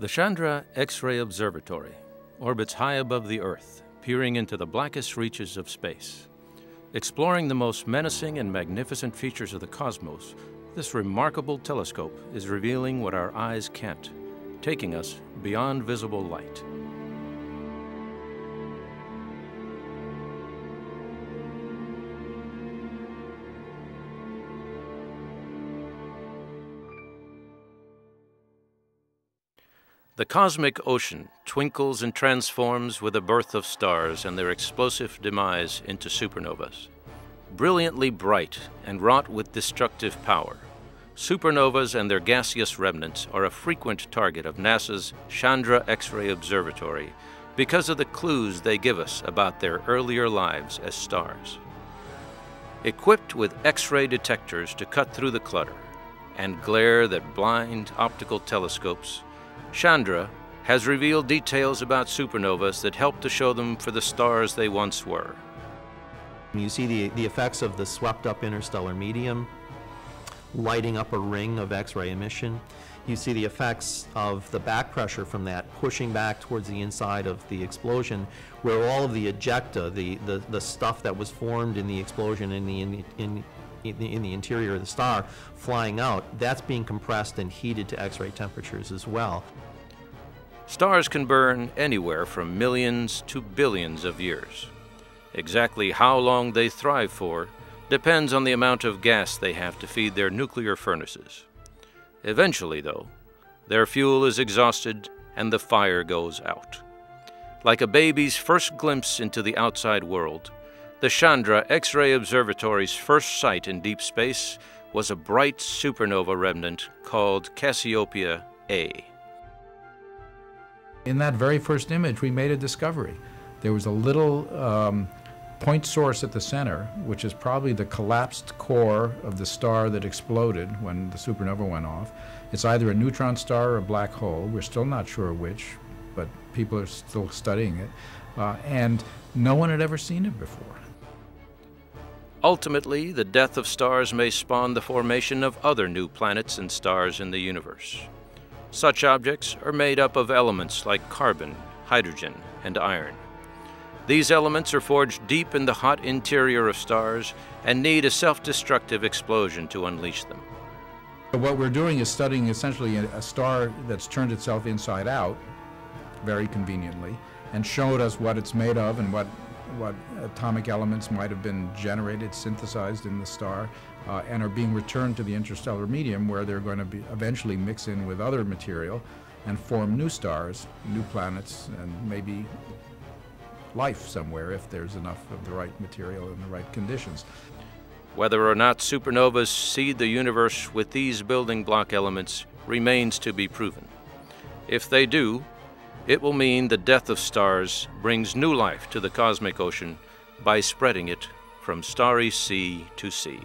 The Chandra X ray Observatory orbits high above the Earth, peering into the blackest reaches of space. Exploring the most menacing and magnificent features of the cosmos, this remarkable telescope is revealing what our eyes can't, taking us beyond visible light. The cosmic ocean twinkles and transforms with the birth of stars and their explosive demise into supernovas. Brilliantly bright and wrought with destructive power, supernovas and their gaseous remnants are a frequent target of NASA's Chandra X ray Observatory because of the clues they give us about their earlier lives as stars. Equipped with X ray detectors to cut through the clutter and glare that blind optical telescopes, Chandra has revealed details about supernovas that help to show them for the stars they once were. You see the, the effects of the swept up interstellar medium lighting up a ring of X-ray emission. You see the effects of the back pressure from that pushing back towards the inside of the explosion where all of the ejecta, the, the, the stuff that was formed in the explosion in the, in in, in the, in the interior of the star flying out, that's being compressed and heated to X-ray temperatures as well. Stars can burn anywhere from millions to billions of years. Exactly how long they thrive for depends on the amount of gas they have to feed their nuclear furnaces. Eventually, though, their fuel is exhausted and the fire goes out. Like a baby's first glimpse into the outside world, the Chandra X ray Observatory's first sight in deep space was a bright supernova remnant called Cassiopeia A. In that very first image, we made a discovery. There was a little um, point source at the center, which is probably the collapsed core of the star that exploded when the supernova went off. It's either a neutron star or a black hole. We're still not sure which, but people are still studying it. Uh, and no one had ever seen it before. Ultimately, the death of stars may spawn the formation of other new planets and stars in the universe. Such objects are made up of elements like carbon, hydrogen, and iron. These elements are forged deep in the hot interior of stars and need a self-destructive explosion to unleash them. What we're doing is studying essentially a star that's turned itself inside out, very conveniently, and showed us what it's made of and what, what atomic elements might have been generated, synthesized in the star, uh, and are being returned to the interstellar medium where they're going to be eventually mix in with other material and form new stars, new planets, and maybe life somewhere if there's enough of the right material in the right conditions. Whether or not supernovas seed the universe with these building block elements remains to be proven. If they do, it will mean the death of stars brings new life to the cosmic ocean by spreading it from starry sea to sea.